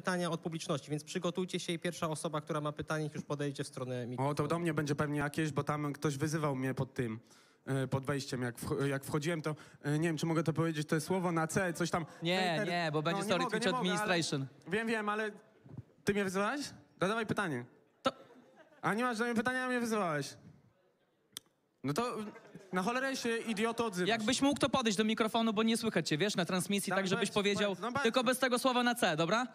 pytania od publiczności, więc przygotujcie się i pierwsza osoba, która ma pytanie, już podejdzie w stronę mikrofonu. O, to do mnie będzie pewnie jakieś, bo tam ktoś wyzywał mnie pod tym, e, pod wejściem. Jak, wch- jak wchodziłem, to e, nie wiem, czy mogę to powiedzieć, to jest słowo na C, coś tam. Nie, nie, bo będzie story Twitch mogę, administration. Ale, wiem, wiem, ale ty mnie wyzywałeś? Zadawaj pytanie. To- A nie masz żadnego pytania, a mnie wyzywałeś. No to na cholerę się idioto odzywasz. Jakbyś mógł to podejść do mikrofonu, bo nie słychać cię, wiesz, na transmisji, Tak, tak żebyś powiedział, no tylko bez tego słowa na C, dobra?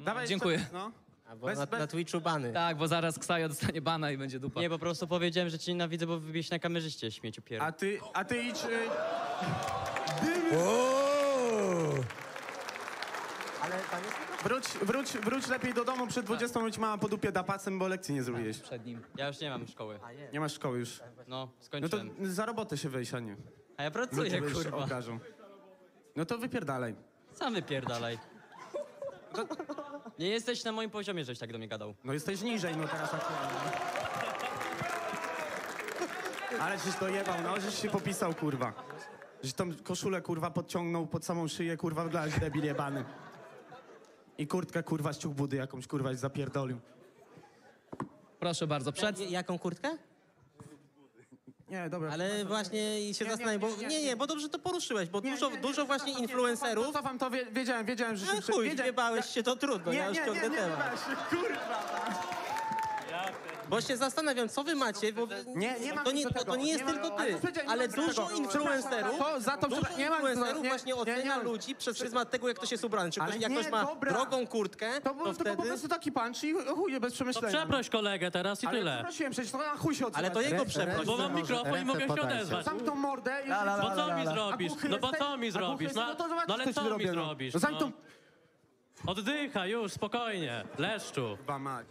Dawaj dziękuję. Jeszcze, no. Albo bez- na, bez- na Twitchu bany. Tak, bo zaraz Ksajo dostanie bana i będzie dupa. Nie, po prostu powiedziałem, że cię nienawidzę, bo wybiłeś na kamerzyście śmieciu pier... A ty, a ty idź... y, Ale pan jest Wróć, wróć, wróć lepiej do domu przed 20, być mama po dupie da pacem, bo lekcji nie zrobiłeś. Przed nim. Ja już nie mam szkoły. Nie masz szkoły już. No, No to skończyłem. za robotę się wyjść, a nie. A ja Ludzie pracuję, już kurwa. No to wypierdalaj. Sam wypierdalaj. Nie jesteś na moim poziomie, żeś tak do mnie gadał. No jesteś niżej, no teraz aktualnie. Ale żeś dojebał, no, żeś się popisał, kurwa. Żeś tą koszulę, kurwa, podciągnął pod samą szyję, kurwa, wyglądasz debil jebany. I kurtkę, kurwa, z budy jakąś, kurwa, zapierdolił. Proszę bardzo, przed... Jaką kurtkę? Nie, dobra. Ale właśnie i się Nie, nie, zastanawiam, bo nie, nie, nie, nie, bo dobrze to poruszyłeś, bo Nie, dużo, nie, nie, dużo właśnie cofam, influencerów. Cofam, to, wie, wiedziałem, wiedziałem, że się... Ale chuj, wiedziałem- nie bałeś się, to trudno, ja Nie, już nie, nie, ciągnę nie, temat. weź, kurwa. Bo się zastanawiam, co wy macie, bo Nie, nie mam to, nie, do to, tego. to nie jest Nie ma- tylko ale ty, nie ale mam do dużo tego. influencerów, To za to dużo nie ma- influencerów nie, właśnie nie, ocenia nie. ludzi przez pryzmat tego, jak ktoś jest ubrany. Czy Ale ktoś, jak nie, ktoś ma dobra. drogą kurtkę, To to, był tylko po wtedy... prostu taki punch i chuje bez To przemyślenia. przeproś kolegę teraz i Ale tyle. przeprosiłem, przecież to na chuj się Ale to jego przeproś. Bo mam mikrofon i mogę się odezwać. Sam tą mordę i... Bo co mi zrobisz? No bo co mi zrobisz? No, to zobacz, no ale co mi no. zrobisz? No Sam No. tą... Oddychaj już, spokojnie. Leszczu. Chyba mać.